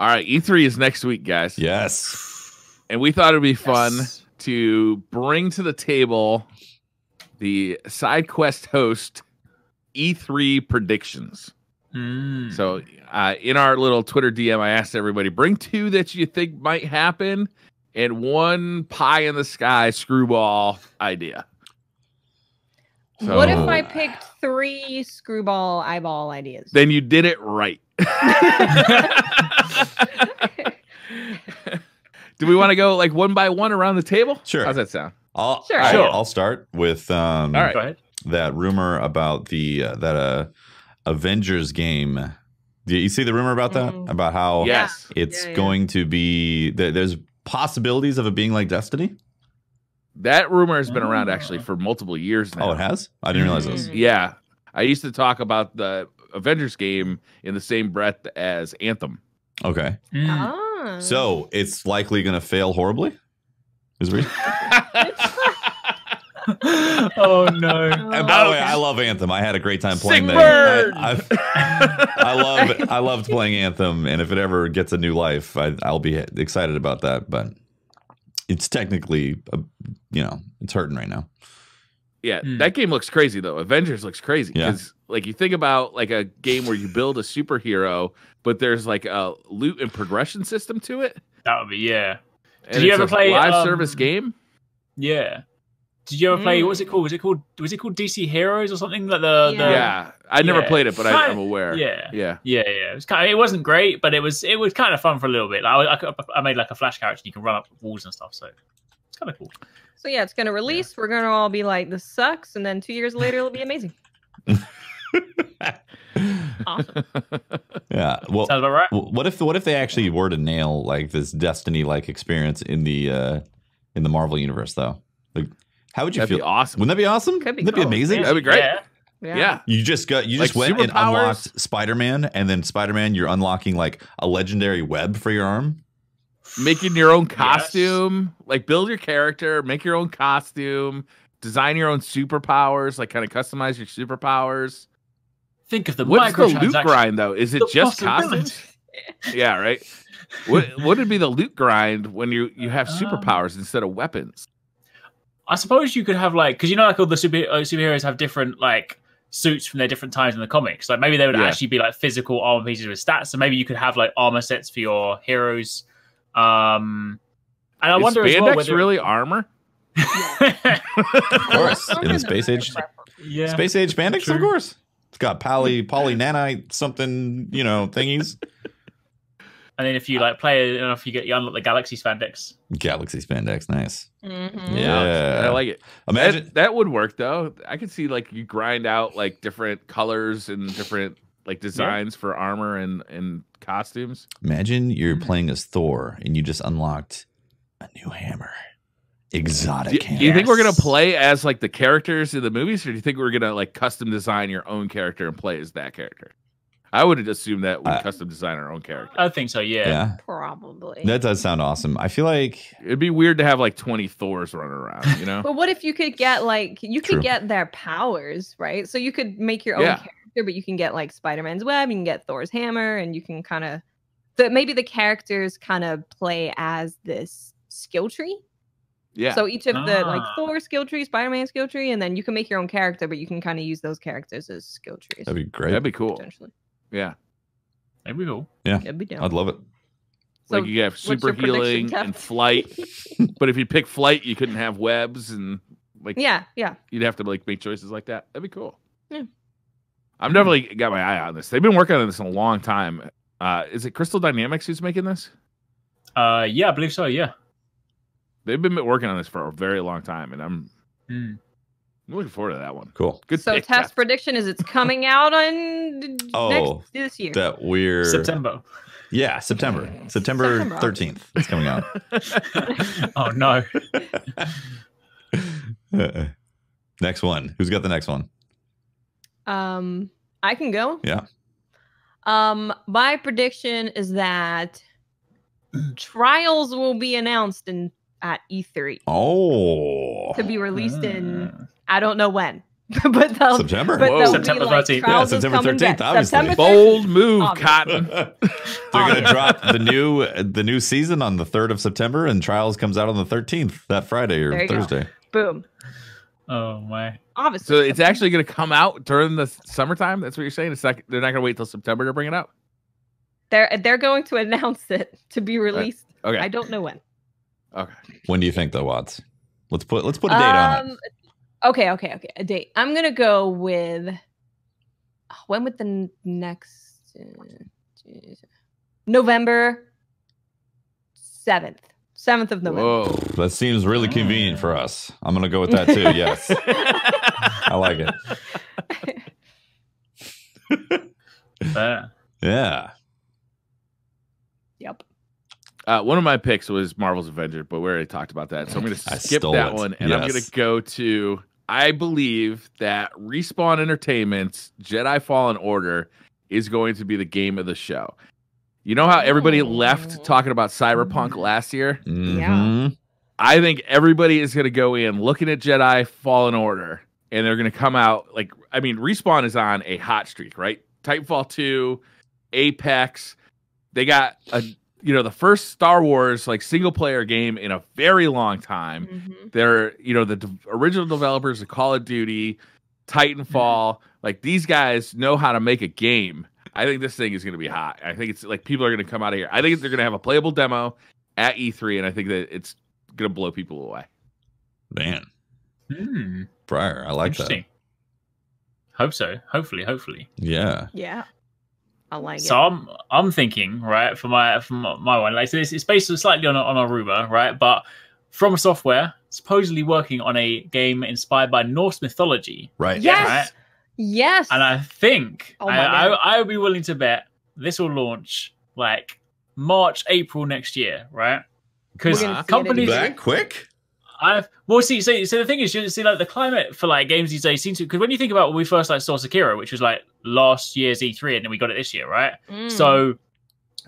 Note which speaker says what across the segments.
Speaker 1: All right, E3 is next week, guys.
Speaker 2: Yes.
Speaker 1: And we thought it'd be fun
Speaker 3: Yes.
Speaker 1: to bring to the table the side quest host E3 predictions.
Speaker 3: Mm.
Speaker 1: So, uh, in our little Twitter DM, I asked everybody bring two that you think might happen and one pie in the sky screwball idea. So,
Speaker 4: what if I picked three screwball eyeball ideas?
Speaker 1: Then you did it right. Do we want to go like one by one around the table?
Speaker 2: Sure.
Speaker 1: How's that sound?
Speaker 2: I'll,
Speaker 4: Sure.
Speaker 2: I'll,
Speaker 1: Sure.
Speaker 2: I'll start with um,
Speaker 1: All right.
Speaker 3: Go ahead.
Speaker 2: that rumor about the uh, that uh, Avengers game. Do you see the rumor about that?
Speaker 4: Mm.
Speaker 2: About how
Speaker 1: Yes.
Speaker 2: it's
Speaker 4: Yeah, yeah.
Speaker 2: going to be there, there's possibilities of it being like Destiny.
Speaker 1: That rumor has been around actually for multiple years now.
Speaker 2: Oh, it has. I didn't realize this.
Speaker 4: Mm.
Speaker 1: Yeah. I used to talk about the Avengers game in the same breath as Anthem.
Speaker 2: Okay,
Speaker 3: Mm.
Speaker 4: Ah.
Speaker 2: so it's likely going to fail horribly. Is re-
Speaker 3: oh no.
Speaker 2: and by the way, I love Anthem. I had a great time playing
Speaker 1: Sick
Speaker 2: that. I, I, I love I loved playing Anthem, and if it ever gets a new life, I, I'll be excited about that. But it's technically, uh, you know, it's hurting right now.
Speaker 1: Yeah,
Speaker 3: Hmm.
Speaker 1: that game looks crazy though. Avengers looks crazy
Speaker 2: Yeah.
Speaker 1: because like you think about like a game where you build a superhero, but there's like a loot and progression system to it.
Speaker 3: That would be yeah.
Speaker 1: And
Speaker 3: you ever play,
Speaker 1: live
Speaker 3: um,
Speaker 1: service game?
Speaker 3: Yeah. Did you ever play?
Speaker 4: Mm.
Speaker 3: What was it called? Was it called? Was it called DC Heroes or something? Like the,
Speaker 4: Yeah.
Speaker 3: the
Speaker 1: yeah, I never
Speaker 3: yeah.
Speaker 1: played it, but I, I'm aware.
Speaker 3: yeah.
Speaker 1: yeah.
Speaker 3: Yeah, yeah. It was kind. Of, it wasn't great, but it was. It was kind of fun for a little bit. Like, I, I, I made like a flash character. and You can run up walls and stuff. So it's kind of cool.
Speaker 4: So yeah, it's gonna release. We're gonna all be like, "This sucks," and then two years later, it'll be amazing. Awesome.
Speaker 2: Yeah. Well,
Speaker 3: Sounds about right.
Speaker 2: What if what if they actually were to nail like this Destiny like experience in the uh in the Marvel universe though? Like how would you
Speaker 1: That'd
Speaker 2: feel?
Speaker 1: be awesome.
Speaker 2: Wouldn't that be awesome?
Speaker 4: Could be
Speaker 2: Wouldn't that be
Speaker 4: cool.
Speaker 2: amazing?
Speaker 1: That'd be great.
Speaker 3: Yeah.
Speaker 1: Yeah.
Speaker 2: You just got you just
Speaker 1: Like
Speaker 2: went and unlocked Spider-Man and then Spider-Man you're unlocking like a legendary web for your arm.
Speaker 1: making your own costume, like build your character, make your own costume, design your own superpowers, like kind of customize your superpowers.
Speaker 3: Think of the
Speaker 1: What's the loot grind though? Is it
Speaker 3: the
Speaker 1: just
Speaker 3: possibilities.
Speaker 1: costumes? Yeah, right. What what would be the loot grind when you you have
Speaker 3: Um,
Speaker 1: superpowers instead of weapons?
Speaker 3: I suppose you could have like because you know like all the super uh, superheroes have different like suits from their different times in the comics. Like maybe they would
Speaker 1: Yeah.
Speaker 3: actually be like physical armor pieces with stats. So maybe you could have like armor sets for your heroes. Um, and I
Speaker 1: Is
Speaker 3: wonder as
Speaker 1: spandex
Speaker 3: well whether
Speaker 1: really armor?
Speaker 2: Of course, in the space age
Speaker 3: yeah.
Speaker 2: space age spandex,
Speaker 3: True.
Speaker 2: of course. It's got poly poly nanite something, you know, thingies.
Speaker 3: And then if you like play it enough, you get you unlock the galaxy spandex.
Speaker 2: Galaxy spandex, nice.
Speaker 4: Mhm.
Speaker 2: Yeah.
Speaker 1: I like it.
Speaker 2: Imagine
Speaker 1: that, that would work though. I could see like you grind out like different colors and different like designs for armor and and costumes.
Speaker 2: Imagine you're
Speaker 3: Mm-hmm.
Speaker 2: playing as Thor and you just unlocked a new hammer.
Speaker 1: Do
Speaker 2: Exotic
Speaker 1: do
Speaker 2: hammer.
Speaker 1: you think we're gonna play as like the characters in the movies, or do you think we're gonna like custom design your own character and play as that character? I would assume that we
Speaker 2: Uh,
Speaker 1: custom design our own character.
Speaker 3: I think so. Yeah.
Speaker 2: Yeah.
Speaker 4: Probably.
Speaker 2: That does sound awesome. I feel like
Speaker 1: It'd be weird to have like twenty Thors running around, you know?
Speaker 4: But what if you could get like you could
Speaker 2: True.
Speaker 4: get their powers, right? So you could make your own
Speaker 1: Yeah.
Speaker 4: character, but you can get like Spider-Man's web, you can get Thor's hammer, and you can kind of that maybe the characters kind of play as this skill tree.
Speaker 1: Yeah.
Speaker 4: So each of the like
Speaker 3: Ah.
Speaker 4: Thor skill tree, Spider-Man skill tree, and then you can make your own character, but you can kind of use those characters as skill trees.
Speaker 2: that'd be great.
Speaker 1: That'd be cool.
Speaker 4: potentially.
Speaker 1: Yeah.
Speaker 3: That'd be cool.
Speaker 4: It'd be dope.
Speaker 2: I'd love it.
Speaker 4: So
Speaker 1: like you have super healing and flight. but if you pick flight, you couldn't have webs and like
Speaker 4: yeah, yeah.
Speaker 1: you'd have to like make choices like that. That'd be cool.
Speaker 4: Yeah.
Speaker 1: I've definitely got my eye on this. They've been working on this in a long time. Uh, is it Crystal Dynamics who's making this?
Speaker 3: Uh, yeah, I believe so. Yeah.
Speaker 1: They've been working on this for a very long time, and I'm
Speaker 3: Mm.
Speaker 1: looking forward to that one.
Speaker 2: Cool.
Speaker 1: Good.
Speaker 4: So
Speaker 1: pick,
Speaker 4: test
Speaker 1: Jeff.
Speaker 4: prediction is it's coming out on d-
Speaker 2: Oh,
Speaker 4: next this year.
Speaker 2: That we're
Speaker 3: September.
Speaker 2: Yeah, September. September
Speaker 4: September.
Speaker 2: 13th. It's coming out.
Speaker 3: oh no.
Speaker 2: Uh, next one. Who's got the next one?
Speaker 4: Um, I can go.
Speaker 2: Yeah.
Speaker 4: Um, my prediction is that trials will be announced in at E3
Speaker 2: Oh.
Speaker 4: to be released in
Speaker 3: Mm.
Speaker 4: I don't know when, but they'll,
Speaker 2: September.
Speaker 4: but
Speaker 1: Whoa.
Speaker 4: they'll
Speaker 3: September
Speaker 4: be like
Speaker 3: 13th.
Speaker 4: Trials
Speaker 2: Yeah,
Speaker 4: is
Speaker 2: September 13th,
Speaker 4: back.
Speaker 2: obviously.
Speaker 4: September
Speaker 1: Bold move,
Speaker 4: Obviously.
Speaker 1: Cotton.
Speaker 2: They're gonna drop the new the new season on the third of September, and Trials comes out on the thirteenth that Friday or
Speaker 4: you go.
Speaker 2: Thursday.
Speaker 4: Boom.
Speaker 3: Oh my.
Speaker 4: Obviously.
Speaker 1: So it's actually going to come out during the summertime. That's what you're saying. It's not, they're not going to wait till September to bring it out.
Speaker 4: they're they're going to announce it to be released.
Speaker 1: Okay.
Speaker 4: I don't know when.
Speaker 1: Okay.
Speaker 2: When do you think though, Watts? Let's put let's put a date on it.
Speaker 4: Um, Okay, okay, okay. A date. I'm gonna go with when would the next uh. November seventh, seventh of November.
Speaker 1: Whoa.
Speaker 2: That seems really convenient for us. I'm gonna go with that too. Yes, I like it. Yeah.
Speaker 4: Yep.
Speaker 1: Uh, one of my picks was Marvel's Avenger, but we already talked about that. So I'm going to skip that
Speaker 2: it.
Speaker 1: one, and I'm going to go to. I believe that Respawn Entertainment's Jedi Fallen Order is going to be the game of the show. You know how everybody left
Speaker 4: Oh.
Speaker 1: talking about Cyberpunk last year?
Speaker 2: Mhm.
Speaker 1: I think everybody is going to go in looking at Jedi Fallen Order, and they're going to come out like I mean, Respawn is on a hot streak, right? Titanfall two, Apex, they got a you know the first Star Wars like single player game in a very long time.
Speaker 4: Mhm.
Speaker 1: They're you know the de- original developers of Call of Duty, Titanfall, like these guys know how to make a game. I think this thing is going to be hot. I think it's like people are going to come out of here. I think they're going to have a playable demo at E3, and I think that it's going to blow people away.
Speaker 2: Man,
Speaker 3: Hmm.
Speaker 2: Briar, I like that.
Speaker 3: Interesting. Hope so. Hopefully, hopefully.
Speaker 2: Yeah.
Speaker 4: Yeah. I like
Speaker 3: So
Speaker 4: it.
Speaker 3: I'm I'm thinking right for my for my, my one like so it's, it's based slightly on on Aruba right, but From Software supposedly working on a game inspired by Norse mythology,
Speaker 2: Right.
Speaker 4: Yes.
Speaker 3: right?
Speaker 4: Yes.
Speaker 3: and I think
Speaker 4: Oh
Speaker 3: I, I I would be willing to bet this will launch like March April next year, right? Because
Speaker 4: We're gonna see it
Speaker 3: companies
Speaker 4: in
Speaker 2: That quick?
Speaker 3: I've well, see, so, so the thing is, you see, like the climate for like games these days seems to because when you think about when we first like saw Sekiro, which was like last year's E3, and then we got it this year, right?
Speaker 4: Mm.
Speaker 3: So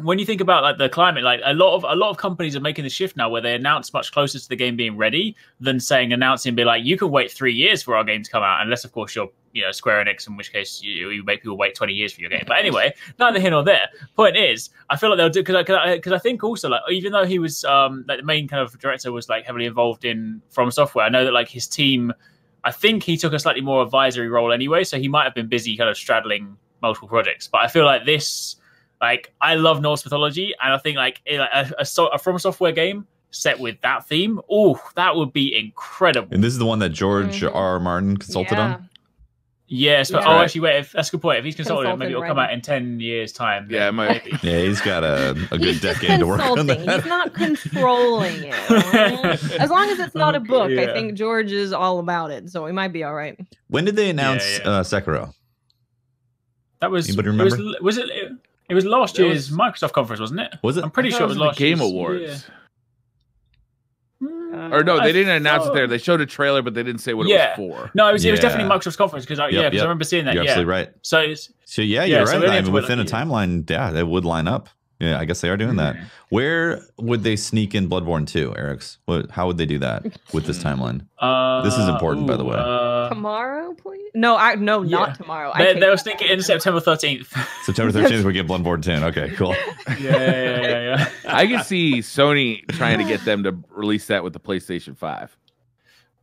Speaker 3: when you think about like the climate, like a lot of a lot of companies are making the shift now where they announce much closer to the game being ready than saying announcing be like you can wait three years for our game to come out, unless of course you're you know Square Enix, in which case you, you make people wait twenty years for your game. But anyway, neither here nor there. Point is, I feel like they'll do because I, because I think also like even though he was um like the main kind of director was like heavily involved in From Software, I know that like his team. I think he took a slightly more advisory role anyway, so he might have been busy kind of straddling multiple projects. But I feel like this, like, I love Norse mythology, and I think like a, a, a, a From Software game set with that theme, oh, that would be incredible.
Speaker 2: And this is the one that George
Speaker 4: Mhm.
Speaker 2: R. R. Martin consulted
Speaker 4: yeah.
Speaker 2: on?
Speaker 3: Yes, but
Speaker 4: Yeah.
Speaker 3: oh, actually, wait, if, that's a good point. If he's consulted,
Speaker 4: Consultant
Speaker 3: maybe it'll come out in ten years' time.
Speaker 1: Yeah, it might-
Speaker 3: maybe.
Speaker 2: Yeah, he's got a, a good
Speaker 4: He's
Speaker 2: decade to work on
Speaker 4: consulting.
Speaker 2: that.
Speaker 4: He's not controlling it. as long as it's not a book,
Speaker 3: yeah.
Speaker 4: I think George is all about it, so we might be all right.
Speaker 2: When did they announce
Speaker 3: Yeah, yeah.
Speaker 2: Uh, Sekiro?
Speaker 3: That was
Speaker 2: Anybody
Speaker 3: it was,
Speaker 2: remember?
Speaker 3: was it? It was last
Speaker 1: That
Speaker 3: year's
Speaker 1: was-
Speaker 3: Microsoft conference, wasn't it?
Speaker 2: Was it?
Speaker 3: I'm pretty
Speaker 1: I
Speaker 3: sure
Speaker 1: thought
Speaker 3: it was
Speaker 1: the
Speaker 3: last
Speaker 1: Game
Speaker 3: year's-
Speaker 1: Awards.
Speaker 3: yeah.
Speaker 1: Or no,
Speaker 3: I
Speaker 1: they didn't announce it there. They showed a trailer, but they didn't say what
Speaker 3: Yeah.
Speaker 1: it was for.
Speaker 3: No, it was, it was definitely Microsoft's conference because I,
Speaker 2: Yep,
Speaker 3: yeah, because
Speaker 2: yep.
Speaker 3: I remember seeing that.
Speaker 2: You're
Speaker 3: yeah.
Speaker 2: absolutely right.
Speaker 3: So it's
Speaker 2: So yeah,
Speaker 3: Yeah,
Speaker 2: you're
Speaker 3: so
Speaker 2: right.
Speaker 3: we only
Speaker 2: I mean, within a
Speaker 3: like a
Speaker 2: timeline, yeah, that would line up. Yeah, I guess they are doing that.
Speaker 3: Hmm.
Speaker 2: Where would they sneak in Bloodborne 2, Arekkz? What? How would they do that with this timeline?
Speaker 3: Uh,
Speaker 2: This is important, by the way.
Speaker 3: Uh,
Speaker 4: tomorrow, please? No, I no,
Speaker 3: yeah.
Speaker 4: not tomorrow. I
Speaker 3: they, they were thinking in September 13th.
Speaker 2: September 13th, we get Bloodborne 10. Okay, cool.
Speaker 3: yeah, yeah, yeah, yeah.
Speaker 1: I can see Sony trying to get them to release that with the PlayStation 5.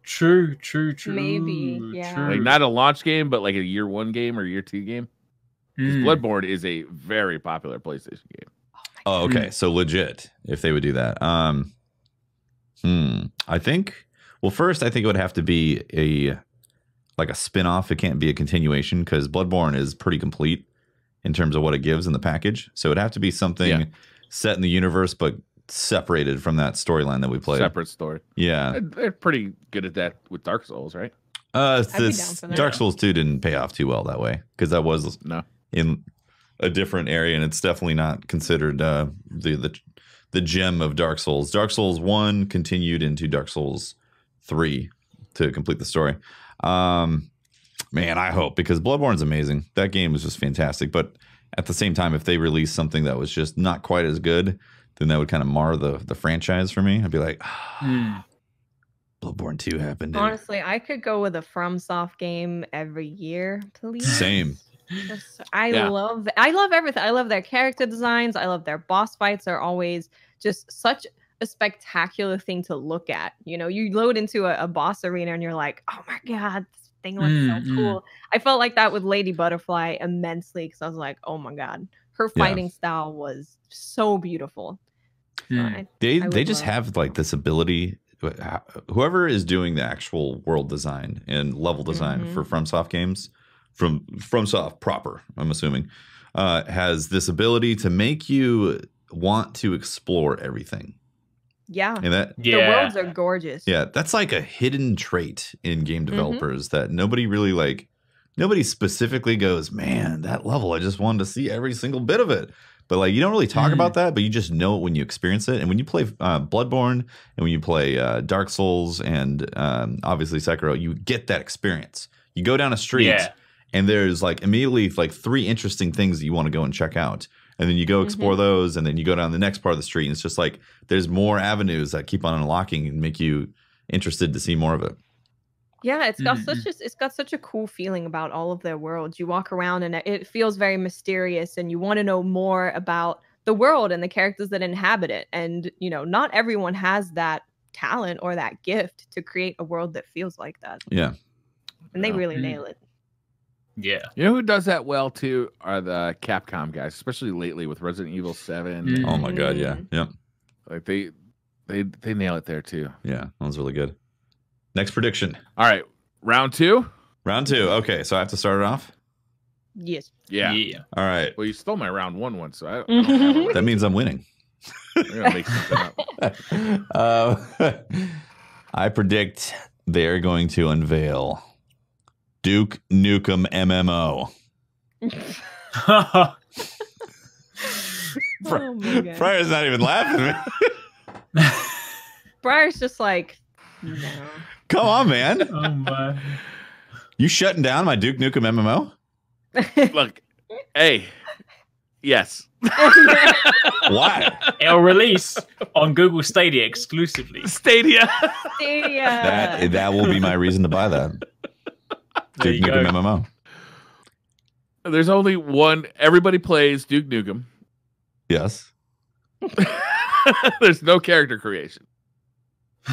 Speaker 3: True, true, true.
Speaker 4: Maybe, yeah.
Speaker 3: True.
Speaker 1: Like not a launch game, but like a year one game or year two game. 'Cause
Speaker 3: Mm.
Speaker 1: Bloodborne is a very popular PlayStation game.
Speaker 2: Oh, okay. So legit, if they would do that. Um, hmm. I think. Well, first, I think it would have to be a like a spin-off. It can't be a continuation because Bloodborne is pretty complete in terms of what it gives in the package. So it'd have to be something
Speaker 1: Yeah.
Speaker 2: set in the universe, but separated from that storyline that we played.
Speaker 1: Separate story.
Speaker 2: Yeah.
Speaker 1: They're- They're pretty good at that with Dark Souls, right?
Speaker 2: Uh, this
Speaker 4: down for that.
Speaker 2: Dark Souls 2 didn't pay off too well that way because that was
Speaker 1: No.
Speaker 2: in a different area and it's definitely not considered uh, the the the gem of Dark Souls. Dark Souls 1 continued into Dark Souls 3 to complete the story. Um man, I hope because Bloodborne's amazing. That game was just fantastic, but at the same time if they released something that was just not quite as good, then that would kind of mar the the franchise for me. I'd be like,
Speaker 3: Hmm.
Speaker 2: Bloodborne 2 happened. and-
Speaker 4: Honestly, I could go with a FromSoft game every year, please.
Speaker 2: Same.
Speaker 4: Just- I
Speaker 1: Yeah.
Speaker 4: love I love everything. I love their character designs. I love their boss fights They're always just such a spectacular thing to look at. You know, you load into a, a boss arena and you're like, oh my god, this thing looks
Speaker 3: Mm,
Speaker 4: so
Speaker 3: mm.
Speaker 4: cool. I felt like that with Lady Butterfly immensely because I was like, oh my god, her
Speaker 2: Yeah.
Speaker 4: fighting style was so beautiful. So
Speaker 3: Hmm.
Speaker 4: I-
Speaker 2: They
Speaker 4: I
Speaker 2: they just
Speaker 4: love-
Speaker 2: have like this ability. Whoever is doing the actual world design and level design
Speaker 4: Mhm.
Speaker 2: for FromSoft games, from FromSoft proper, I'm assuming, uh, has this ability to make you want to explore everything.
Speaker 4: Yeah.
Speaker 2: And that
Speaker 4: The worlds are gorgeous.
Speaker 2: Yeah, that's like a hidden trait in game
Speaker 4: Mm-hmm.
Speaker 2: developers that nobody really like. Nobody specifically goes, man, that level, I just wanted to see every single bit of it. But like, you don't really talk
Speaker 3: Mm.
Speaker 2: about that, but you just know it when you experience it. And when you play uh, Bloodborne and when you play uh, Dark Souls and um, obviously Sekiro, you get that experience. You go down a street
Speaker 3: Yeah.
Speaker 2: and there's like immediately like three interesting things that you want to go and check out. And then you go explore those, and then you go down the next part of the street. And it's just like there's more avenues that keep on unlocking and make you interested to see more of it.
Speaker 4: Yeah, it's got
Speaker 3: Mhm,
Speaker 4: such a it's got such a cool feeling about all of their worlds. You walk around and it- it feels very mysterious and you want to know more about the world and the characters that inhabit it. And you know, not everyone has that talent or that gift to create a world that feels like that.
Speaker 2: Yeah.
Speaker 4: And they
Speaker 1: Yeah.
Speaker 4: really
Speaker 3: Mm.
Speaker 4: nail it.
Speaker 3: Yeah.
Speaker 1: You know who does that well too are the Capcom guys, especially lately with Resident Evil Seven.
Speaker 3: Mm.
Speaker 2: Oh my god, yeah.
Speaker 4: Mm.
Speaker 2: Yeah.
Speaker 1: Like they they they nail it there too.
Speaker 2: Yeah. That was really good. Next prediction.
Speaker 1: All right, round two.
Speaker 2: Round two. Okay, so I have to start it off.
Speaker 4: Yes.
Speaker 1: Yeah.
Speaker 3: Yeah.
Speaker 2: All right.
Speaker 1: Well, you stole my round one one, so I, I don't have.
Speaker 2: That means I'm winning.
Speaker 1: We're gonna make something up.
Speaker 2: uh, I predict they're going to unveil Duke Nukem MMO.
Speaker 4: Oh my God.
Speaker 2: Briar's not even laughing.
Speaker 4: Briar's just like, no.
Speaker 2: Come on, man.
Speaker 3: oh my.
Speaker 2: You shutting down my Duke Nukem MMO?
Speaker 1: Look, hey, yes.
Speaker 2: Why?
Speaker 3: It'll release on Google Stadia exclusively.
Speaker 1: Stadia.
Speaker 4: Stadia.
Speaker 2: That that will be my reason to buy that.
Speaker 3: There
Speaker 2: Duke Nukem
Speaker 3: go.
Speaker 2: MMO.
Speaker 1: There's only one. Everybody plays Duke Nukem.
Speaker 2: Yes.
Speaker 1: There's no character creation.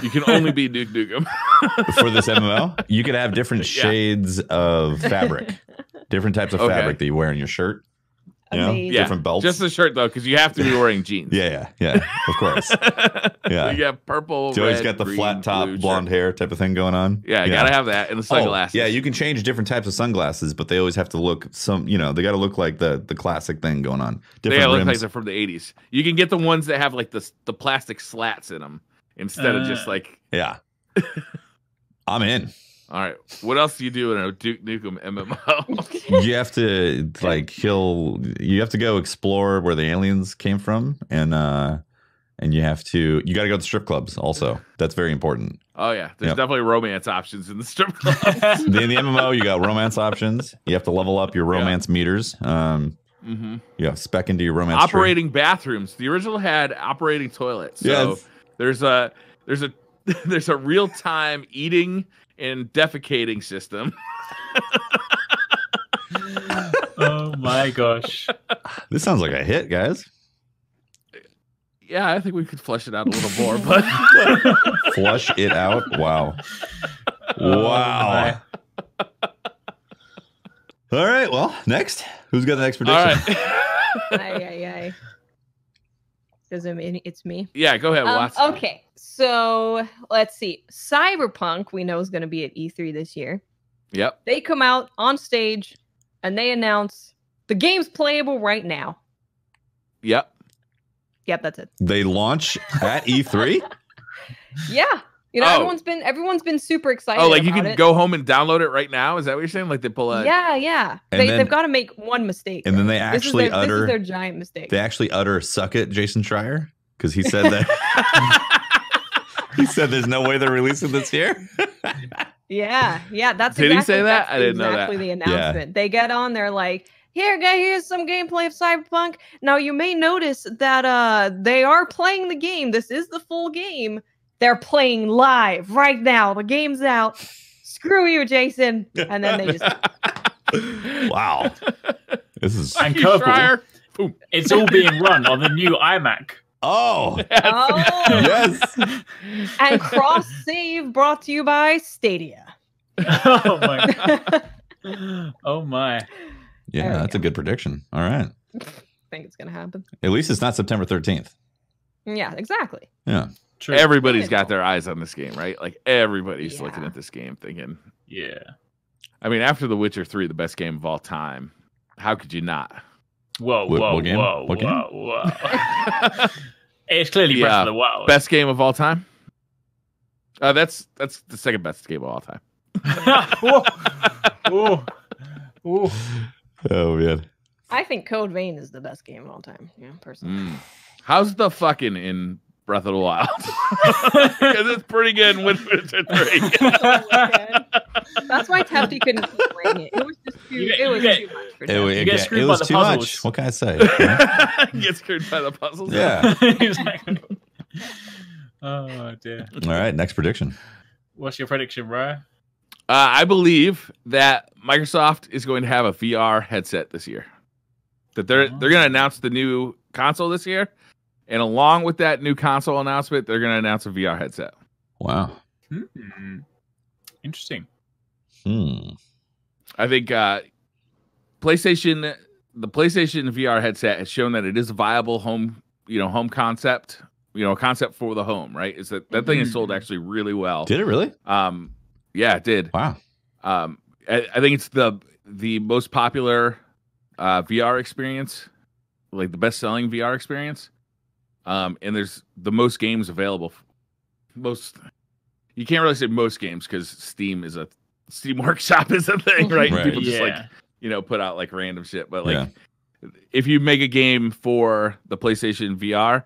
Speaker 1: You can only be Duke Nukem.
Speaker 2: For this MMO, you could have different
Speaker 1: Yeah.
Speaker 2: shades of fabric, different types of
Speaker 1: Okay.
Speaker 2: fabric that you wear in your shirt. You know,
Speaker 4: Amazing.
Speaker 1: Yeah,
Speaker 2: different belts.
Speaker 1: Just the shirt though, because you have to be wearing jeans.
Speaker 2: yeah, yeah, yeah. Of course.
Speaker 1: yeah. You have purple.
Speaker 2: You always
Speaker 1: red,
Speaker 2: got the
Speaker 1: green,
Speaker 2: flat top,
Speaker 1: blue
Speaker 2: blonde
Speaker 1: shirt.
Speaker 2: hair type of thing going on.
Speaker 1: Yeah, you gotta have that and the
Speaker 2: Oh,
Speaker 1: sunglasses.
Speaker 2: yeah, you can change different types of sunglasses, but they always have to look some. You know, they got to look like the the classic thing going on.
Speaker 1: They
Speaker 2: Different
Speaker 1: gotta look
Speaker 2: rims.
Speaker 1: like they're from the '80s. You can get the ones that have like the the plastic slats in them instead of just
Speaker 3: Uh.
Speaker 1: like.
Speaker 2: yeah. I'm in.
Speaker 1: All right, what else do you do in a Duke Nukem MMO?
Speaker 2: You have to like kill. You have to go explore where the aliens came from, and uh and you have to. You got to go to strip clubs. Also, that's very important.
Speaker 1: oh yeah, there's
Speaker 2: Yep.
Speaker 1: definitely romance options in the strip club.
Speaker 2: in the MMO, you got romance options. You have to level up your romance meters. Um,
Speaker 1: mm-hmm.
Speaker 2: you have spec into your romance. tree.
Speaker 1: Operating bathrooms. The original had operating toilets. So
Speaker 2: Yes.
Speaker 1: there's a there's a there's a real time eating and defecating system.
Speaker 3: oh my gosh.
Speaker 2: This sounds like a hit, guys.
Speaker 1: Yeah, I think we could flush it out a little more, but
Speaker 2: Flush it out. Wow.
Speaker 3: Oh
Speaker 2: Wow. All right. Well, next, who's got the next prediction?
Speaker 1: right.
Speaker 4: Ay, ay, ay. Does it mean it's me?
Speaker 1: yeah, go ahead,
Speaker 4: Um, okay, so let's see. Cyberpunk, we know is going to be at E3 this year.
Speaker 1: Yep.
Speaker 4: They come out on stage and they announce the game's playable right now.
Speaker 1: Yep.
Speaker 4: Yep, that's it.
Speaker 2: They launch at E E3.
Speaker 4: Yeah, you know
Speaker 1: Oh.
Speaker 4: everyone's been everyone's been super excited.
Speaker 1: Oh, like you can
Speaker 4: it.
Speaker 1: go home and download it right now? Is that what you're saying? Like they pull a
Speaker 4: yeah, yeah.
Speaker 2: And
Speaker 4: They they've got to make one mistake.
Speaker 2: and then
Speaker 4: though.
Speaker 2: they
Speaker 4: This is
Speaker 2: actually
Speaker 4: This
Speaker 2: utter-
Speaker 4: is their giant mistake.
Speaker 2: They actually utter "suck it," Jason Schreier, because he said that he said there's no way they're releasing this year.
Speaker 4: Yeah, yeah, that's
Speaker 1: Did he say that? I didn't know that.
Speaker 4: exactly the announcement. They get on, they're like, "Here, guy, here's some gameplay of Cyberpunk." Now you may notice that uh they are playing the game. This is the full game, They're playing live right now. The game's out. Screw you, Jason. And then they just
Speaker 2: wow. This is
Speaker 3: And
Speaker 1: Lucky
Speaker 3: Kerbal. It's all being run on the new iMac.
Speaker 2: oh
Speaker 4: oh,
Speaker 2: yes.
Speaker 4: and cross save brought to you by Stadia.
Speaker 3: oh my! Oh my!
Speaker 2: Yeah,
Speaker 4: we
Speaker 2: that's a good prediction. All right.
Speaker 4: think it's gonna happen.
Speaker 2: At least it's not September 13th.
Speaker 4: Yeah, exactly.
Speaker 2: Yeah.
Speaker 3: True.
Speaker 1: Everybody's got their eyes on this game, right? Like everybody's looking at this game thinking,
Speaker 3: yeah.
Speaker 1: I mean, after The Witcher 3, the best game of all time, how could you not?
Speaker 3: Whoa!
Speaker 2: What-
Speaker 3: Whoa!
Speaker 2: what?
Speaker 3: Whoa!
Speaker 2: What?
Speaker 3: Whoa! Whoa! it's clearly Breath of the Wild.
Speaker 1: Best game of all time? Uh, that's that's the second best game of all time.
Speaker 3: Whoa. Whoa. Whoa.
Speaker 2: Oh man.
Speaker 4: I think Code Vein is the best game of all time. Yeah, personally.
Speaker 1: Mm. How's the fucking in Breath of the Wild? Because it's pretty good in Witcher 3.
Speaker 4: That's why Tefty couldn't keep playing it. It was just too.
Speaker 3: You get-
Speaker 4: it was
Speaker 3: get-
Speaker 4: too much for
Speaker 2: It, it,
Speaker 3: get
Speaker 2: it, it was too
Speaker 3: puzzles.
Speaker 2: much. What can I say? Yeah.
Speaker 1: Get screwed by the puzzles.
Speaker 2: Yeah.
Speaker 3: exactly. Oh dear.
Speaker 2: All right. Next prediction.
Speaker 3: What's your prediction, bro?
Speaker 1: Uh, I believe that Microsoft is going to have a VR headset this year. That they're they're going to announce the new console this year, and along with that new console announcement, they're going to announce a VR headset.
Speaker 2: Wow.
Speaker 3: Hmm. Interesting.
Speaker 2: Hmm.
Speaker 1: I think uh, PlayStation, the PlayStation VR headset has shown that it is a viable home, you know, home concept, you know, concept for the home. Right? Is that that thing is sold
Speaker 3: Mhm.
Speaker 1: actually really well.
Speaker 2: Did it really?
Speaker 1: Um, yeah, it did.
Speaker 2: Wow.
Speaker 1: Um, I, I think it's the the most popular uh, VR experience, like the best selling VR experience. Um, and there's the most games available. Most you can't really say most games because Steam is a Steam Workshop is a thing, right?
Speaker 2: Right.
Speaker 1: People just
Speaker 3: yeah.
Speaker 1: like you know put out like random shit, but like
Speaker 2: Yeah.
Speaker 1: if you make a game for the PlayStation VR,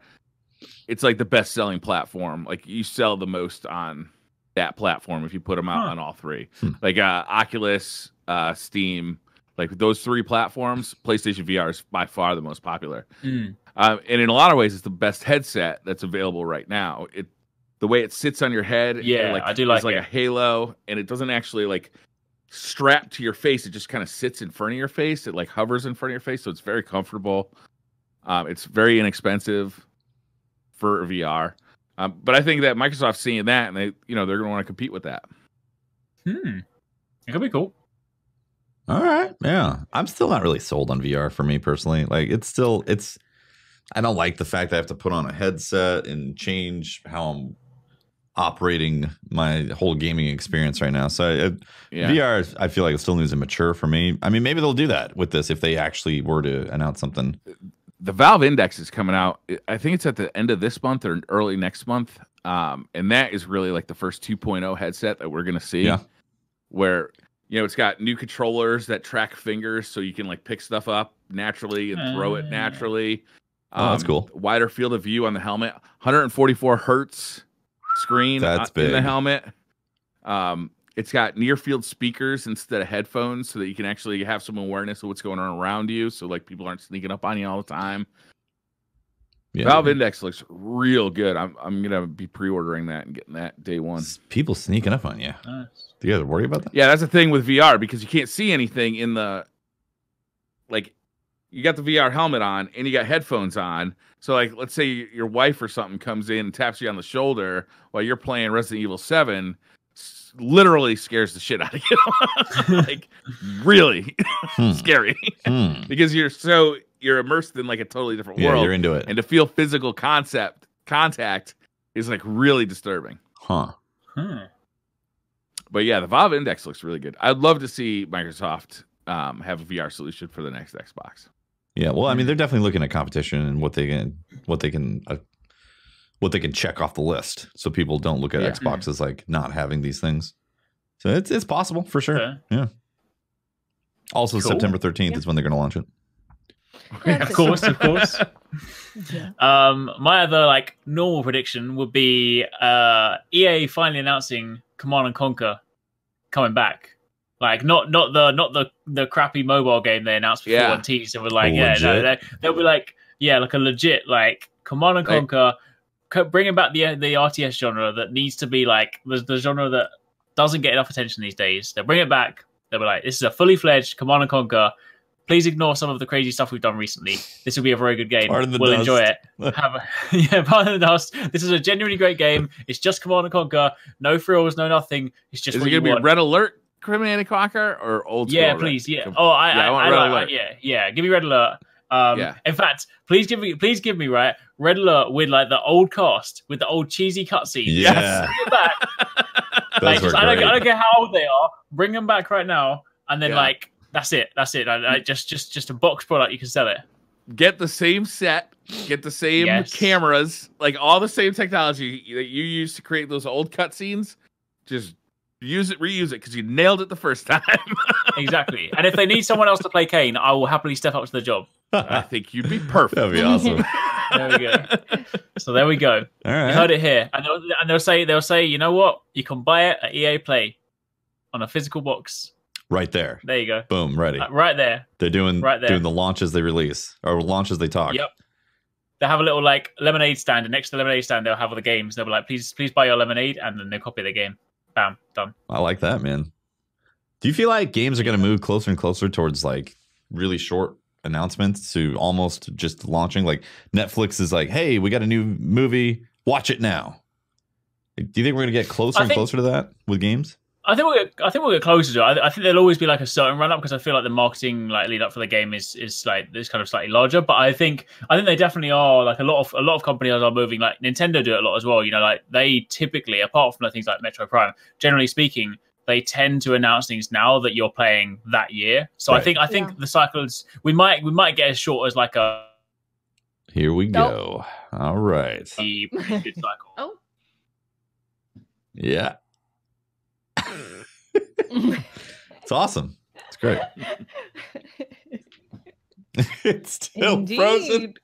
Speaker 1: it's like the best selling platform. Like you sell the most on that platform if you put them out
Speaker 3: Huh.
Speaker 1: on all three.
Speaker 2: Hmm.
Speaker 1: Like uh, Oculus, uh, Steam, like those three platforms, PlayStation VR is by far the most popular.
Speaker 3: Mm.
Speaker 1: Um, and in a lot of ways, it's the best headset that's available right now. It the way it sits on your head,
Speaker 3: Yeah,
Speaker 1: like,
Speaker 3: I do
Speaker 1: is
Speaker 3: like
Speaker 1: like
Speaker 3: it.
Speaker 1: a halo, and it doesn't actually like strap to your face. It just kind of sits in front of your face. It like hovers in front of your face, so it's very comfortable. Um, it's very inexpensive for VR. Um, but I think that Microsoft's seeing that, and they, you know, they're going to want to compete with that.
Speaker 3: Hmm. It could be cool.
Speaker 2: All right. Yeah. I'm still not really sold on VR for me personally. Like it's still it's I don't like the fact that I have to put on a headset and change how I'm operating my whole gaming experience right now. So I,
Speaker 1: Yeah.
Speaker 2: VR I feel like it still needs to mature for me. I mean, maybe they'll do that with this if they actually were to announce something.
Speaker 1: the Valve Index is coming out. I think it's at the end of this month or early next month. Um, and that is really like the first 2.0 headset that we're gonna see.
Speaker 2: Yeah.
Speaker 1: Where you know it's got new controllers that track fingers, so you can like pick stuff up naturally and throw it
Speaker 3: Ah.
Speaker 1: naturally. Um,
Speaker 2: Oh, that's cool.
Speaker 1: Wider field of view on the helmet. 144 hertz screen
Speaker 2: That's
Speaker 1: uh, in the helmet. Um, it's got near field speakers instead of headphones, so that you can actually have some awareness of what's going on around you. So like people aren't sneaking up on you all the time.
Speaker 2: Yeah.
Speaker 1: Valve Index looks real good. I'm I'm gonna be pre-ordering that and getting that day one.
Speaker 2: People sneaking up on you.
Speaker 3: Nice.
Speaker 2: Do you guys worry about that?
Speaker 1: Yeah, that's the thing with VR because you can't see anything in the like you got the VR helmet on and you got headphones on. So like let's say your wife or something comes in and taps you on the shoulder while you're playing Resident Evil 7 literally scares the shit out of you. like really
Speaker 2: Hmm.
Speaker 1: scary
Speaker 2: Hmm.
Speaker 1: because you're so you're immersed in like a totally different
Speaker 2: Yeah,
Speaker 1: world
Speaker 2: you're into it.
Speaker 1: and to feel physical concept contact is like really disturbing.
Speaker 2: Huh.
Speaker 3: Hmm.
Speaker 1: But yeah, the Valve Index looks really good. I'd love to see Microsoft um, have a VR solution for the next Xbox.
Speaker 2: Yeah, well, I mean, they're definitely looking at competition and what they can, what they can, uh, what they can check off the list, so people don't look at
Speaker 1: Yeah.
Speaker 2: Xbox as like not having these things. So it's it's possible for sure.
Speaker 3: Okay.
Speaker 2: Also,
Speaker 3: Cool.
Speaker 2: September thirteenth
Speaker 4: Yeah.
Speaker 2: is when they're going to launch it.
Speaker 3: Of course, of course.
Speaker 4: Yeah.
Speaker 3: Um, my other like normal prediction would be uh, EA finally announcing Command and Conquer coming back. Like not not the not the the crappy mobile game they announced before
Speaker 1: Yeah.
Speaker 3: and teased and were like, yeah, no, they, they'll be like, yeah, like a legit like Command and
Speaker 1: Like-
Speaker 3: Conquer co- bringing back the the RTS genre that needs to be like the, the genre that doesn't get enough attention these days. They'll bring it back. They'll be like, this is a fully fledged Command and Conquer. Please ignore some of the crazy stuff we've done recently. This will be a very good game.
Speaker 2: Pardon the
Speaker 3: we'll
Speaker 2: dust.
Speaker 3: enjoy it. Have a, yeah, pardon the dust. This is a genuinely great game. It's just Command and Conquer. No frills, no nothing. It's just
Speaker 1: Is
Speaker 3: what
Speaker 1: it gonna be. Red Alert Command and Conquer or old school?
Speaker 3: Yeah,
Speaker 1: Red-
Speaker 3: please. Yeah. Oh, I,
Speaker 1: Yeah, I
Speaker 3: I,
Speaker 1: want
Speaker 3: I,
Speaker 1: Red
Speaker 3: don't-
Speaker 1: Alert.
Speaker 3: yeah, yeah. Give me red alert. Um,
Speaker 1: Yeah.
Speaker 3: In fact, please give me, please give me right red alert with like the old cast with the old cheesy cutscene.
Speaker 2: Yeah.
Speaker 3: Bring back. Like, just, I, don't. I don't care how old they are. Bring them back right now, and then
Speaker 1: Yeah.
Speaker 3: like that's it. That's it. I, I just, just, just a box product. You can sell it.
Speaker 1: Get the same set, get the same
Speaker 3: Yes.
Speaker 1: cameras, like all the same technology that you used to create those old cutscenes. Just use it, reuse it because you nailed it the first time.
Speaker 3: Exactly. and if they need someone else to play Kane, I will happily step up to the job.
Speaker 1: I think you'd be perfect.
Speaker 2: That'd be awesome.
Speaker 3: There we go. So there we go.
Speaker 2: All
Speaker 3: You heard it here, and they'll, and they'll say they'll say, you know what? You can buy it at EA Play on a physical box.
Speaker 2: Right there.
Speaker 3: There you go,
Speaker 2: Boom. Ready.
Speaker 3: Uh, right there.
Speaker 2: They're doing
Speaker 3: right there.
Speaker 2: doing the launches they release or launches they talk.
Speaker 3: Yep. They have a little like lemonade stand, and next to the lemonade stand, they'll have all the games. They'll be like, please, please buy your lemonade, and then they'll copy the game. Bam, done.
Speaker 2: I like that, man. Do you feel like games are going to move closer and closer towards like really short announcements to almost just launching? Like Netflix is like, "Hey, we got a new movie. Watch it now." Do you think we're going to get closer
Speaker 3: I
Speaker 2: and
Speaker 3: think-
Speaker 2: closer to that with games?
Speaker 3: I think we'll get, I think we'll get closer to it. I, I think there'll always be like a certain run up because I feel like the marketing like lead up for the game is is like is kind of slightly larger. But I think I think they definitely are like a lot of a lot of companies are moving. Like Nintendo do it a lot as well. You know, like they typically apart from the things like Metroid Prime, generally speaking, they tend to announce things now that you're playing that year. So I think I think
Speaker 4: Yeah.
Speaker 3: the cycles we might we might get as short as like a
Speaker 2: Here we
Speaker 4: Nope.
Speaker 2: go. All right.
Speaker 3: the cycle.
Speaker 4: oh.
Speaker 2: Yeah. It's awesome. It's great. it's still frozen.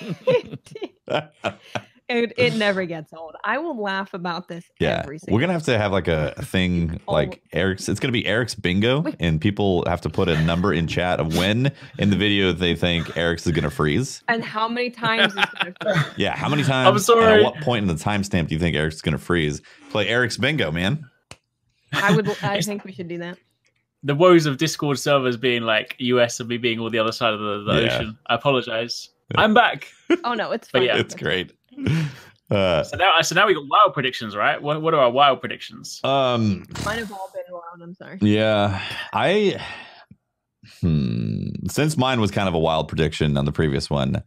Speaker 4: Indeed. it, it never gets old. I will laugh about this
Speaker 2: Yeah,
Speaker 4: every single
Speaker 2: we're gonna have to have like a thing like Arekkz. It's gonna be Arekkz bingo, and people have to put a number in chat of when in the video they think Arekkz is gonna freeze.
Speaker 4: And how many times is gonna
Speaker 2: Yeah, how many times? and
Speaker 3: sorry.
Speaker 2: at what point in the timestamp do you think Arekkz gonna freeze? Play Arekkz bingo, man.
Speaker 4: I would I think we should do that.
Speaker 3: The woes of Discord servers being like US and me being all the other side of the, the
Speaker 2: Yeah.
Speaker 3: ocean. I apologize. I'm back.
Speaker 4: Oh no, it's
Speaker 3: But
Speaker 4: fine.
Speaker 3: yeah,
Speaker 2: It's great. Uh,
Speaker 3: So now, so now we got wild predictions, right? What, what are our wild predictions?
Speaker 2: um.
Speaker 4: Mine have all been wild, I'm sorry.
Speaker 2: Yeah, I. Hmm. Since mine was kind of a wild prediction on the previous one,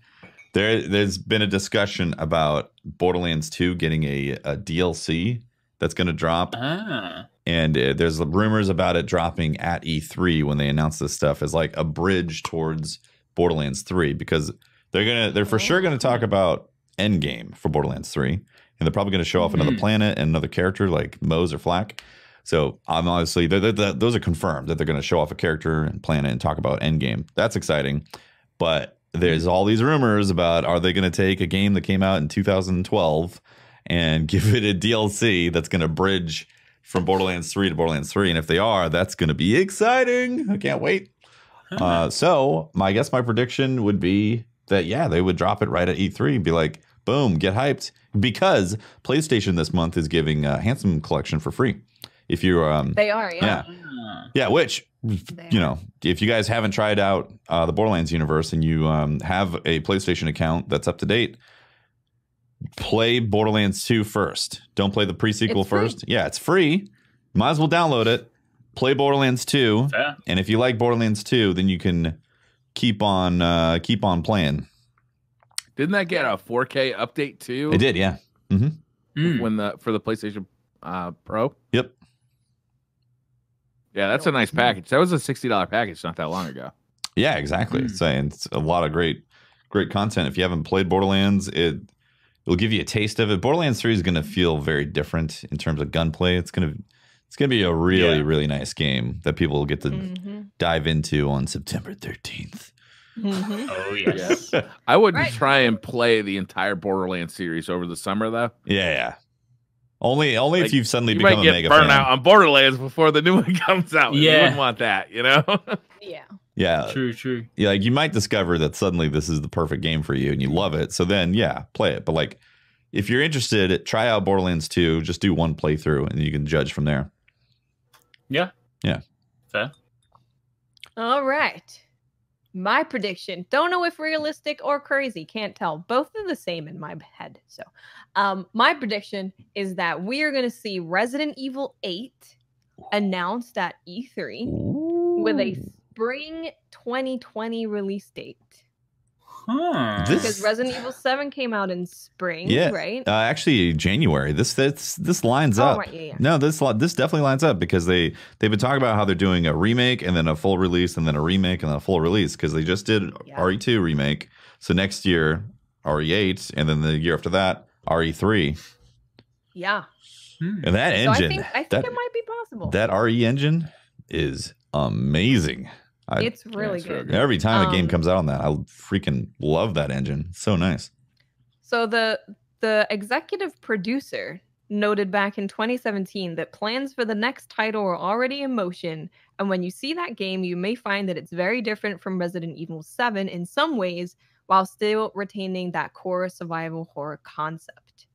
Speaker 2: there there's been a discussion about Borderlands 2 getting a, a DLC that's going to drop,
Speaker 3: Ah,
Speaker 2: and uh, there's rumors about it dropping at E3 when they announce this stuff as like a bridge towards Borderlands 3 because they're gonna they're for sure going to talk about Endgame for Borderlands 3, and they're probably going to show off another
Speaker 3: Mhm.
Speaker 2: planet and another character like Moze or FL4K. So I'm obviously they're, they're- they're- those are confirmed that they're going to show off a character and planet and talk about Endgame. That's exciting, but there's all these rumors about are they going to take a game that came out in 2012 and give it a DLC that's going to bridge from Borderlands 3 to Borderlands 3, and if they are, that's going to be exciting. I can't wait. Uh, so my I guess my prediction would be that yeah, they would drop it right at E3 and be like, boom, get hyped because PlayStation this month is giving a Handsome Collection for free. If you um
Speaker 4: They are, yeah.
Speaker 2: yeah
Speaker 3: Ah.
Speaker 2: yeah, which
Speaker 4: They
Speaker 2: you
Speaker 4: are.
Speaker 2: know, if you guys haven't tried out uh, the Borderlands universe and you um, have a PlayStation account that's up to date, play Borderlands 2 first. Don't play the prequel
Speaker 4: It's free.
Speaker 2: first. Yeah, it's free. Might as well download it. Play Borderlands 2,
Speaker 3: Fair.
Speaker 2: and if you like Borderlands 2, then you can keep on uh, keep on playing.
Speaker 1: Didn't that get a 4K update too?
Speaker 2: It did, yeah.
Speaker 3: Mm.
Speaker 1: when the for the PlayStation uh, Pro.
Speaker 2: Yep.
Speaker 1: Yeah, that's a nice package. That was a sixty dollar package not that long ago.
Speaker 2: Yeah, exactly.
Speaker 3: Mm.
Speaker 2: Saying it's a lot of great, great content. If you haven't played Borderlands, it it'll give you a taste of it. Borderlands Three is going to feel very different in terms of gunplay. It's gonna it's gonna be a really
Speaker 3: Yeah.
Speaker 2: really nice game that people will get to
Speaker 4: Mm-hmm.
Speaker 2: dive into on September thirteenth.
Speaker 4: Mm-hmm.
Speaker 3: Oh yes.
Speaker 1: I wouldn't
Speaker 4: Right.
Speaker 1: try and play the entire Borderlands series over the summer though.
Speaker 2: Yeah, yeah. Only only
Speaker 1: Like,
Speaker 2: if you've suddenly
Speaker 1: You
Speaker 2: become
Speaker 1: might
Speaker 2: a
Speaker 1: get
Speaker 2: mega
Speaker 1: burned
Speaker 2: fan.
Speaker 1: out on Borderlands before the new one comes out. Yeah. You
Speaker 3: Yeah.
Speaker 1: wouldn't want that, you know.
Speaker 4: Yeah.
Speaker 2: Yeah,
Speaker 3: true. True.
Speaker 2: yeah. Like you might discover that suddenly this is the perfect game for you and you love it. So then, yeah, play it. But like if you're interested, try out Borderlands 2. Just do one playthrough, and you can judge from there.
Speaker 3: Yeah.
Speaker 2: Yeah.
Speaker 3: Fair.
Speaker 4: All right. My prediction. Don't know if realistic or crazy. Can't tell. Both are the same in my head. So, um, my prediction is that we are going to see Resident Evil 8 announced at E3 with a spring 2020 release date.
Speaker 3: Huh.
Speaker 2: This-
Speaker 4: Because Resident Evil 7 came out in spring,
Speaker 2: Yeah.
Speaker 4: right?
Speaker 2: Uh, actually, January. This this this lines
Speaker 4: oh,
Speaker 2: up.
Speaker 4: right. Yeah, yeah.
Speaker 2: No, this this definitely lines up because they they've been talking about how they're doing a remake and then a full release and then a remake and then a full release because they just did
Speaker 4: Yeah.
Speaker 2: RE2 remake. So next year RE8 and then the year after that RE3
Speaker 4: Yeah.
Speaker 3: Hmm.
Speaker 2: and that
Speaker 4: So I
Speaker 2: engine
Speaker 4: think, I think
Speaker 2: that
Speaker 4: it might be possible.
Speaker 2: that RE engine is amazing. I,
Speaker 4: it's really
Speaker 1: it's
Speaker 4: good.
Speaker 1: good.
Speaker 2: every time a game
Speaker 4: um,
Speaker 2: comes out on that, I freaking love that engine. It's so nice.
Speaker 4: So the the executive producer noted back in 2017 that plans for the next title are already in motion, and when you see that game, you may find that it's very different from Resident Evil 7 in some ways, while still retaining that core survival horror concept.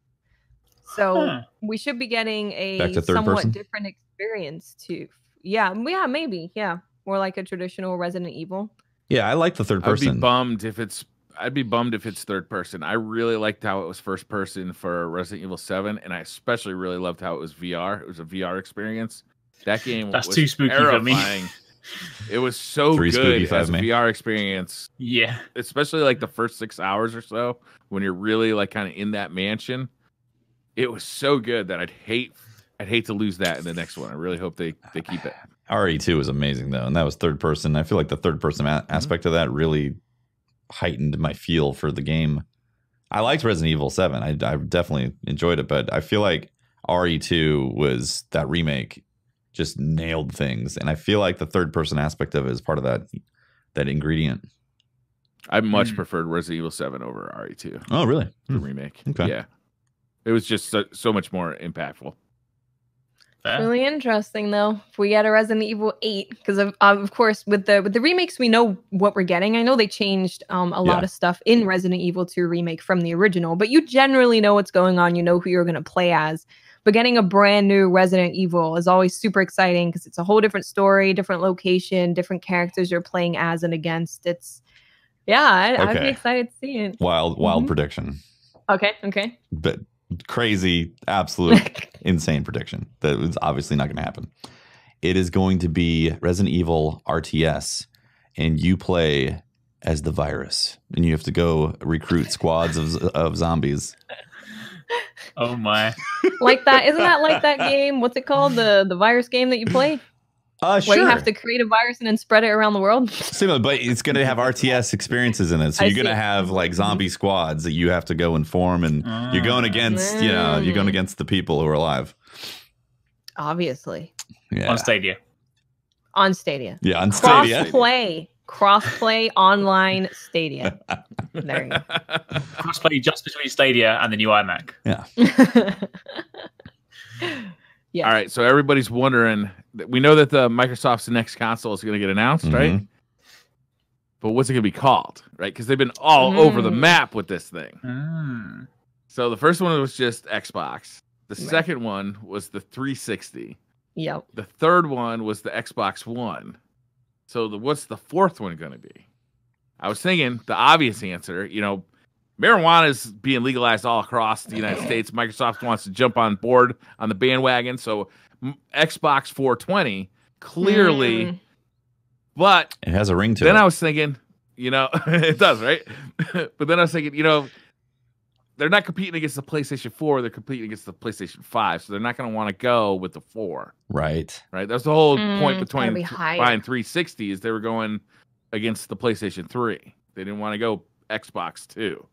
Speaker 4: So
Speaker 3: Huh.
Speaker 4: we should be getting a somewhat
Speaker 2: person?
Speaker 4: different experience too. Yeah, yeah, maybe, yeah, more like a traditional Resident Evil.
Speaker 2: Yeah, I like the third person.
Speaker 1: I'd be
Speaker 2: person.
Speaker 1: bummed if it's. I'd be bummed if it's third person. I really liked how it was first person for Resident Evil Seven, and I especially really loved how it was VR. It was a VR experience. That game
Speaker 3: That's
Speaker 1: was
Speaker 3: too spooky for me.
Speaker 1: terrifying. It was so
Speaker 2: Three
Speaker 1: good as a
Speaker 2: me.
Speaker 1: VR experience,
Speaker 3: Yeah.
Speaker 1: especially like the first six hours or so when you're really like kind of in that mansion. It was so good that I'd hate, I'd hate to lose that in the next one. I really hope they they keep it.
Speaker 2: RE2 was amazing though, and that was third person. I feel like the third person a- aspect of that really heightened my feel for the game. I liked Resident Evil 7. I, I definitely enjoyed it, but I feel like RE2 was that remake just nailed things, and I feel like the third person aspect of it is part of that that ingredient.
Speaker 1: I much
Speaker 3: Hmm.
Speaker 1: preferred Resident Evil Seven over RE2.
Speaker 2: Oh, really?
Speaker 1: the
Speaker 2: Hmm.
Speaker 1: remake.
Speaker 2: Okay.
Speaker 1: Yeah. It was just so, so much more impactful.
Speaker 3: Fair.
Speaker 4: Really interesting though. If we get a Resident Evil 8 because of of course with the with the remakes we know what we're getting. I know they changed um a lot of stuff in Resident Evil 2 remake from the original, but you generally know what's going on, you know who you're going to play as. But getting a brand new Resident Evil is always super exciting because it's a whole different story, different location, different characters you're playing as and against. It's yeah, I, I'd be excited to see it.
Speaker 2: Wild, wild
Speaker 4: Mhm.
Speaker 2: prediction,
Speaker 4: Okay, okay.
Speaker 2: but crazy, absolute insane prediction that was obviously not going to happen. It is going to be Resident Evil RTS, and you play as the virus, and you have to go recruit squads of, of zombies.
Speaker 3: Oh my.
Speaker 4: like that, isn't that like that game? What's it called? The the virus game that you play?
Speaker 2: Uh,
Speaker 4: Where
Speaker 2: sure.
Speaker 4: you have to create a virus and then spread it around the world.
Speaker 2: Similar, but it's going to have RTS experiences in it. So
Speaker 4: I
Speaker 2: you're going to have like zombie squads that you have to go and form, and you're going
Speaker 3: Ah.
Speaker 2: against, you know, you're going
Speaker 4: Mm.
Speaker 2: against the people who are alive.
Speaker 4: Obviously.
Speaker 2: Yeah,
Speaker 3: on Stadia.
Speaker 4: On Stadia.
Speaker 2: yeah, on
Speaker 4: Cross
Speaker 2: Stadia.
Speaker 4: play. Cross play online Stadia. There you go.
Speaker 3: Crossplay just between Stadia and the new iMac.
Speaker 4: yes.
Speaker 1: All right, so everybody's wondering. We know that the Microsoft's next console is going to get announced, right?
Speaker 2: Mhm.
Speaker 1: But what's it going to be called, right? Because they've been all over the
Speaker 4: Mm.
Speaker 1: map with this thing.
Speaker 3: Mm.
Speaker 1: So the first one was just Xbox. The
Speaker 4: Right.
Speaker 1: second one was the 360.
Speaker 4: Yep.
Speaker 1: The third one was the Xbox One. So the what's the fourth one going to be? I was thinking the obvious answer. You know, marijuana is being legalized all across the United States. Microsoft wants to jump on board on the bandwagon. So m- Xbox 420 clearly,
Speaker 4: Mm.
Speaker 1: but
Speaker 2: It has a ring to
Speaker 1: then
Speaker 2: it.
Speaker 1: Then I was thinking, you know, it does, right? but then I was thinking, you know, they're not competing against the PlayStation 4, they're competing against the PlayStation 5. So they're not going to want to go with the 4,
Speaker 2: right.
Speaker 1: right? That's the whole
Speaker 4: Mm,
Speaker 1: point between
Speaker 4: be
Speaker 1: th- buying 360 is they were going against the PlayStation 3. They didn't want to go Xbox 2.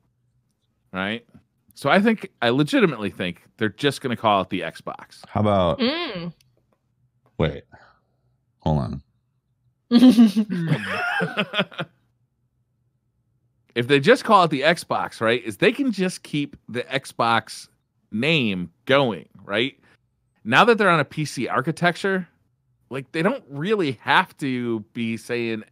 Speaker 1: Right? So I think I legitimately think they're just going to call it the Xbox.
Speaker 2: How about
Speaker 4: Mm.
Speaker 2: wait? Hold on.
Speaker 1: if they just call it the Xbox, right, is they can just keep the Xbox name going, right? Now that they're on a PC architecture, like they don't really have to be saying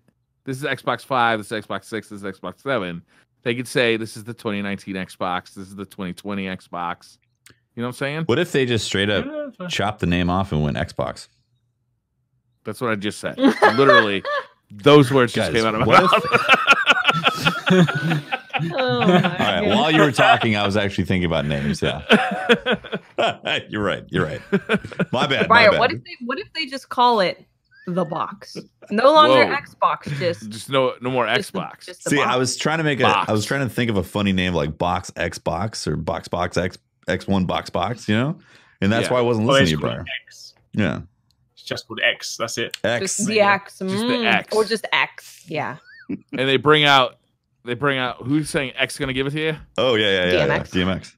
Speaker 1: this is Xbox 5, this is Xbox 6, this is Xbox 7. They could say this is the 2019 Xbox, this is the 2020 Xbox. You know what I'm saying?
Speaker 2: What if they just straight up
Speaker 3: Yeah, fine.
Speaker 2: chop the name off and went Xbox?
Speaker 1: That's what I just said. Literally, those words just came out of my
Speaker 2: what
Speaker 1: mouth.
Speaker 4: Oh, my
Speaker 2: All right.
Speaker 4: goodness.
Speaker 2: While you were talking, I was actually thinking about names. Yeah. you're right. You're right. My bad. My bad.
Speaker 4: what if they what if they just call it the box? No longer
Speaker 1: Whoa.
Speaker 4: Xbox, just
Speaker 1: just no, no more
Speaker 4: just the-
Speaker 1: Xbox.
Speaker 4: just the
Speaker 2: See,
Speaker 4: box.
Speaker 2: I was trying to make a. I was trying to think of a funny name like Box Xbox or Box Box X X1 Box Box. You know, and that's
Speaker 1: Yeah.
Speaker 2: why I wasn't
Speaker 3: Oh,
Speaker 2: listening
Speaker 3: it's
Speaker 2: to you,
Speaker 3: called
Speaker 2: Briar.
Speaker 3: X.
Speaker 2: Yeah.
Speaker 3: It's just called X. That's it.
Speaker 2: X.
Speaker 4: just the X,
Speaker 1: Just the
Speaker 4: mm,
Speaker 1: X.
Speaker 4: or just X. Yeah,
Speaker 1: and they bring out, they bring out. Who's saying X going to give it to you?
Speaker 2: Oh yeah, yeah, yeah. yeah.
Speaker 4: DMX.
Speaker 2: DMX.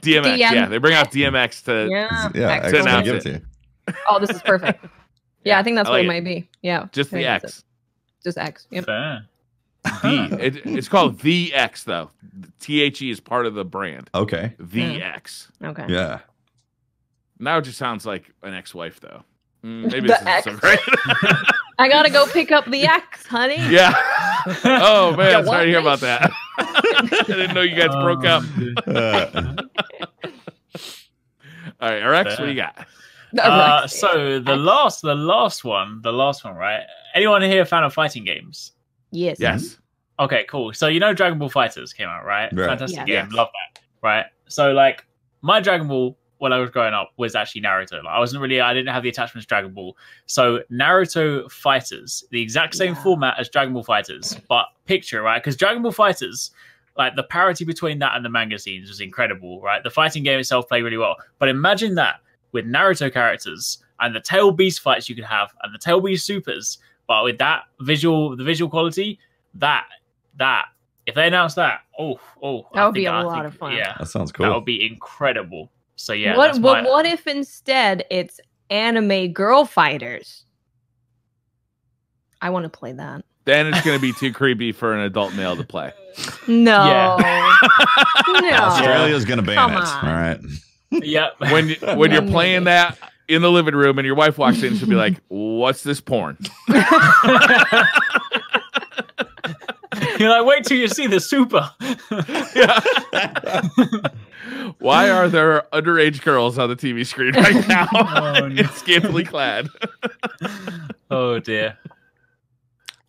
Speaker 1: DMX.
Speaker 4: DM.
Speaker 1: Yeah, they bring out DMX to.
Speaker 4: yeah,
Speaker 2: Yeah.
Speaker 4: X
Speaker 2: X
Speaker 1: to
Speaker 2: gonna
Speaker 1: announce
Speaker 2: give
Speaker 1: it.
Speaker 2: it to you.
Speaker 4: Oh, this is perfect. Yeah, I think that's
Speaker 1: I
Speaker 4: what it
Speaker 1: it.
Speaker 4: might be. Yeah,
Speaker 1: Just the X.
Speaker 4: Just X. Yep.
Speaker 3: Fair.
Speaker 1: The. It, it's called the X though. The THE is part of the brand.
Speaker 2: Okay.
Speaker 1: The
Speaker 4: Mm.
Speaker 1: X.
Speaker 4: Okay.
Speaker 2: Yeah.
Speaker 1: Now it just sounds like an ex-wife though. Mm, maybe
Speaker 4: The
Speaker 1: this isn't so great.
Speaker 4: I gotta go pick up the X, honey.
Speaker 1: yeah. Oh man,
Speaker 4: Yeah,
Speaker 1: I'm sorry to hear about that. I didn't know you guys broke up.
Speaker 2: Uh,
Speaker 1: All right, Arekkz, what do you got?
Speaker 4: The
Speaker 3: Uh, so the last, the last one, the last one, right? Anyone here a fan of fighting games?
Speaker 4: yes.
Speaker 1: Yes.
Speaker 3: Okay, cool. So you know Dragon Ball FighterZ came out, right?
Speaker 2: Right.
Speaker 3: Fantastic
Speaker 4: Yeah.
Speaker 3: game,
Speaker 1: Yes.
Speaker 3: love that. Right. So like my Dragon Ball when I was growing up was actually Naruto. Like, I wasn't really, I didn't have the attachment to Dragon Ball. So Naruto Fighters, the exact same
Speaker 4: Yeah.
Speaker 3: format as Dragon Ball FighterZ, but picture right because Dragon Ball FighterZ. Like the parity between that and the manga scenes was incredible, right? The fighting game itself played really well. But imagine that with Naruto characters and the Tail Beast fights you could have and the Tail Beast supers, but with that visual, the visual quality, that that if they announce that, oh oh,
Speaker 4: That would be
Speaker 3: think-
Speaker 4: a
Speaker 3: I
Speaker 4: lot
Speaker 3: think-
Speaker 4: of fun.
Speaker 3: Yeah,
Speaker 2: that sounds cool.
Speaker 3: that would be incredible. So yeah,
Speaker 4: what?
Speaker 3: that's
Speaker 4: But
Speaker 3: my-
Speaker 4: what if instead it's anime girl fighters? I want to play that.
Speaker 1: Then it's going to be too creepy for an adult male to play.
Speaker 4: No.
Speaker 3: Yeah.
Speaker 4: no.
Speaker 2: Australia's gonna ban
Speaker 4: Come
Speaker 2: it.
Speaker 4: on.
Speaker 2: All right.
Speaker 3: Yeah,
Speaker 1: When you- when you're playing that in the living room and your wife walks in, she'll be like, "What's this porn?"
Speaker 3: you're like, wait till you see the super.
Speaker 1: Why are there underage girls on the TV screen right now?
Speaker 3: Oh, no.
Speaker 1: scantily clad.
Speaker 3: oh dear.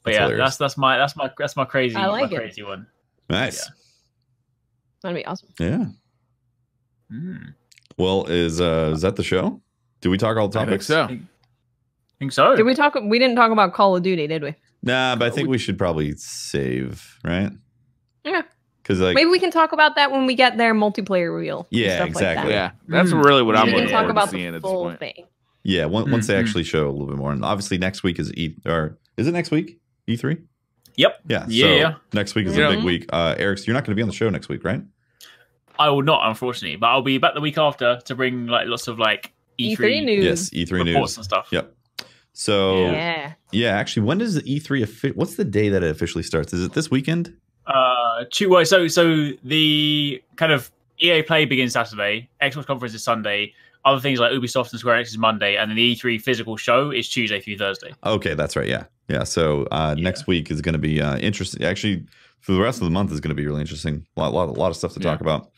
Speaker 3: But
Speaker 2: That's
Speaker 3: yeah,
Speaker 2: hilarious.
Speaker 3: that's that's my that's my that's my crazy
Speaker 4: I like
Speaker 3: my
Speaker 4: it.
Speaker 3: crazy one.
Speaker 2: Nice.
Speaker 4: That'd be awesome.
Speaker 2: Yeah.
Speaker 3: Mm.
Speaker 2: Well, is uh is that the show? Did we talk all the
Speaker 1: I think
Speaker 2: topics?
Speaker 1: so.
Speaker 3: think so.
Speaker 4: Did we talk? We didn't talk about Call of Duty, did we?
Speaker 2: Nah, but I think we should probably save, right?
Speaker 4: Yeah.
Speaker 2: Because like
Speaker 4: Maybe we can talk about that when we get their multiplayer reel.
Speaker 2: Yeah,
Speaker 4: stuff
Speaker 2: exactly.
Speaker 4: Like
Speaker 1: Yeah, that's
Speaker 3: Mm.
Speaker 1: really what. I'm
Speaker 4: we
Speaker 1: looking
Speaker 4: can talk
Speaker 1: forward
Speaker 4: about
Speaker 1: to seeing
Speaker 4: the
Speaker 1: at this
Speaker 4: full
Speaker 1: point.
Speaker 4: thing.
Speaker 2: yeah, once, once they
Speaker 3: Mhm.
Speaker 2: actually show a little bit more, and obviously next week is E or is it next week? E three.
Speaker 3: Yep.
Speaker 2: Yeah.
Speaker 3: Yeah,
Speaker 2: So
Speaker 3: yeah.
Speaker 2: next week is
Speaker 1: Yeah.
Speaker 2: a big week. Uh, Eric, you're not going to be on the show next week, right?
Speaker 3: I will not, unfortunately, but I'll be back the week after to bring like lots of like E3,
Speaker 4: E3 news.
Speaker 2: Yes, E three
Speaker 3: reports
Speaker 2: news.
Speaker 3: and stuff.
Speaker 2: Yep. So yeah.
Speaker 4: Yeah.
Speaker 2: actually, when does the E three? Offi- what's the day that it officially starts? Is it this weekend?
Speaker 3: Uh, two, well, so so the kind of EA Play begins Saturday. Xbox conference is Sunday. Other things like Ubisoft and Square Enix is Monday, and then the E3 physical show is Tuesday through Thursday.
Speaker 2: Okay, that's right. Yeah, yeah. So uh,
Speaker 3: Yeah.
Speaker 2: next week is going to be uh, interesting. Actually, for the rest of the month is going to be really interesting. A lot, lot, a lot of stuff to
Speaker 1: Yeah.
Speaker 2: talk about.